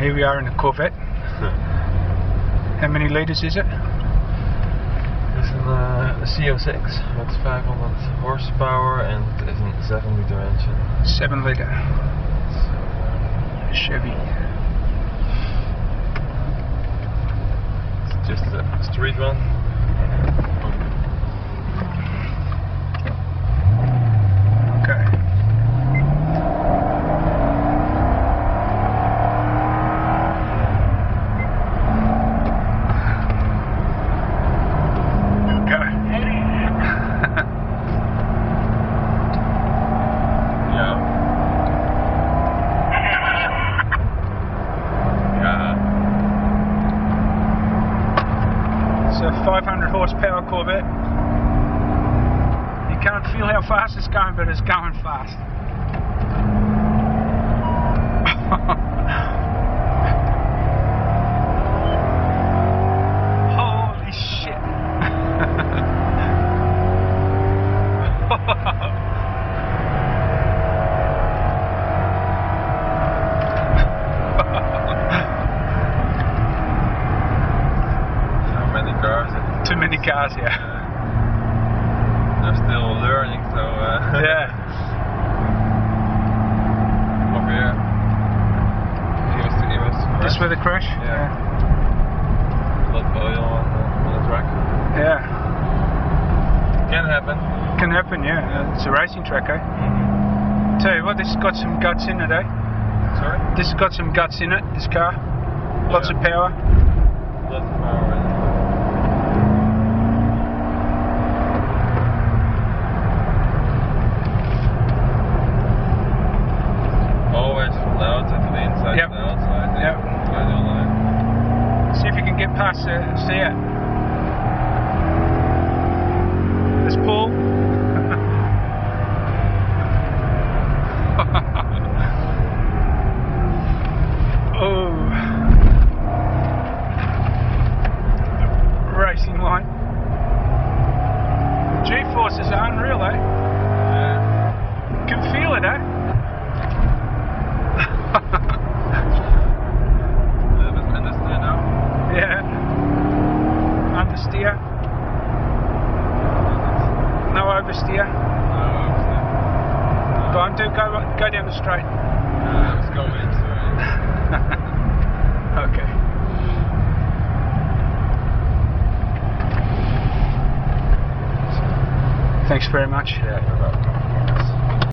here we are in a Corvette. How many litres is it? This is a, uh, Z06 That's 500 horsepower and is een 7 liter engine. 7 litre. Chevy. it's just a street run. Okay. Go. Ja. Ja. It's a 500 horsepower Corvette. You can't feel how fast it's going, but it's going fast. Cars, yeah. They're still learning, so uh, Yeah. over here. He was, he was Just crashed. with a crash? Yeah. A lot of oil on the, on the track. Yeah. Can happen. Can happen, yeah. Uh, It's a racing track, eh? Tell you what, this has got some guts in it, eh? Sorry? This has got some guts in it, this car. Lots Yeah. of power. Lots of power in it. Always from the outside to the inside Yep. to the outside. Yep. See if you can get past uh, see it. This Paul. oh. Racing line. G-forces are unreal, eh? Yeah. Can feel it, eh? On, do go go down the straight. Uh, let's go into it. Okay. Thanks very much. Yeah.